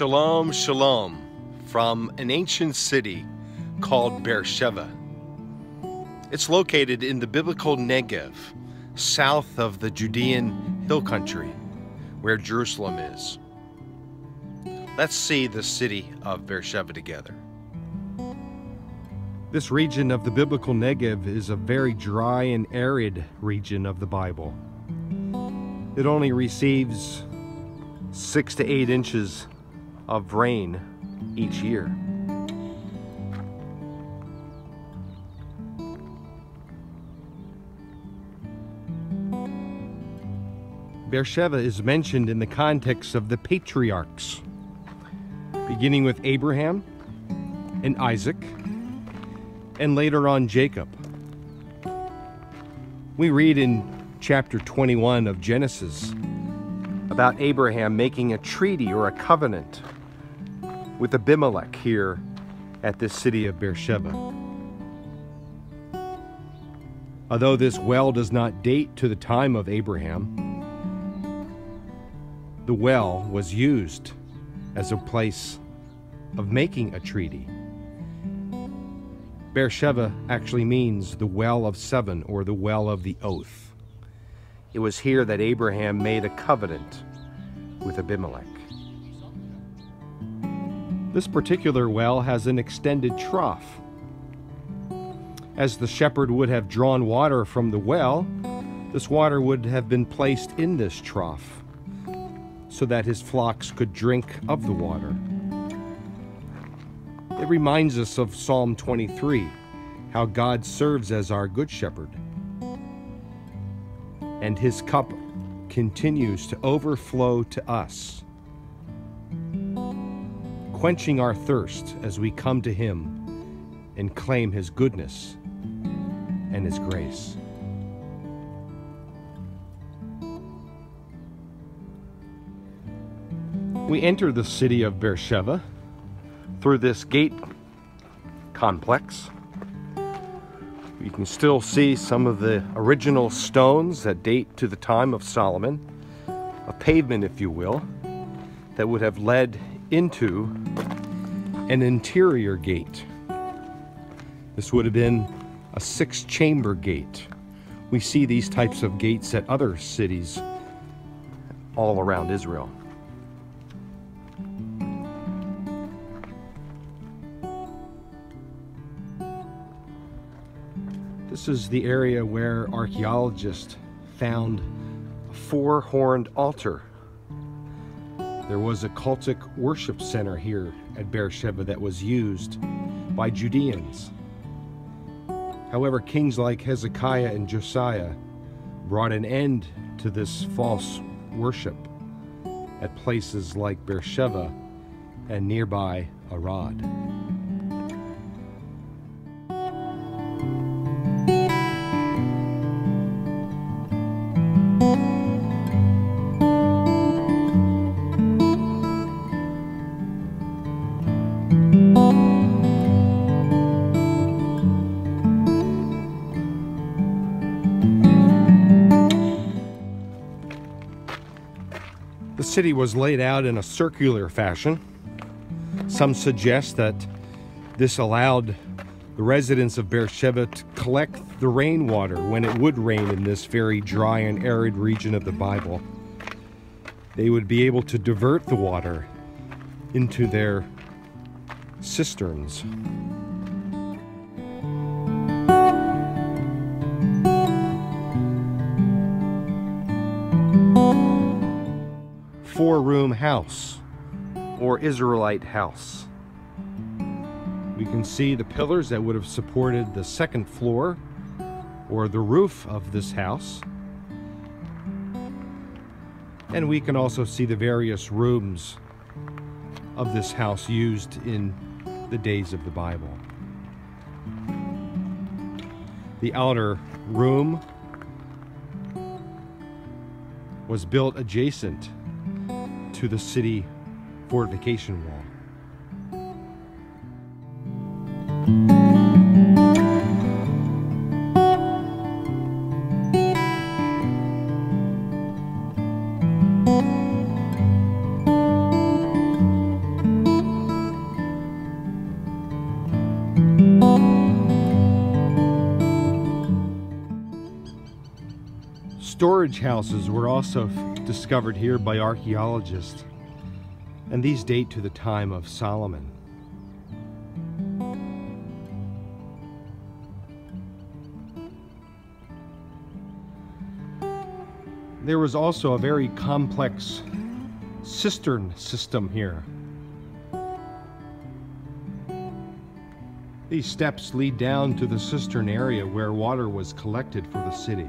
Shalom, shalom, from an ancient city called Beersheba. It's located in the biblical Negev, south of the Judean hill country, where Jerusalem is. Let's see the city of Beersheba together. This region of the biblical Negev is a very dry and arid region of the Bible. It only receives six to eight inches of rain each year. Beersheba is mentioned in the context of the patriarchs, beginning with Abraham and Isaac, and later on Jacob. We read in chapter 21 of Genesis about Abraham making a treaty or a covenant with Abimelech here at this city of Beersheba. Although this well does not date to the time of Abraham, the well was used as a place of making a treaty. Beersheba actually means the well of seven or the well of the oath. It was here that Abraham made a covenant with Abimelech. This particular well has an extended trough. As the shepherd would have drawn water from the well, this water would have been placed in this trough so that his flocks could drink of the water. It reminds us of Psalm 23, how God serves as our good shepherd. And his cup continues to overflow to us, quenching our thirst as we come to him and claim his goodness and his grace. We enter the city of Beersheba through this gate complex. You can still see some of the original stones that date to the time of Solomon, a pavement, if you will, that would have led into an interior gate. This would have been a six chamber gate. We see these types of gates at other cities all around Israel. This is the area where archaeologists found a four-horned altar. There was a cultic worship center here at Beersheba that was used by Judeans. However, kings like Hezekiah and Josiah brought an end to this false worship at places like Beersheba and nearby Arad. The city was laid out in a circular fashion. Some suggest that this allowed the residents of Beersheba to collect the rainwater when it would rain in this very dry and arid region of the Bible. They would be able to divert the water into their cisterns. Four room house or Israelite house. We can see the pillars that would have supported the second floor or the roof of this house. And we can also see the various rooms of this house used in the days of the Bible. The outer room was built adjacent to the city fortification wall. Storage houses were also discovered here by archaeologists, and these date to the time of Solomon. There was also a very complex cistern system here. These steps lead down to the cistern area where water was collected for the city.